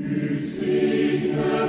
Ut sic ne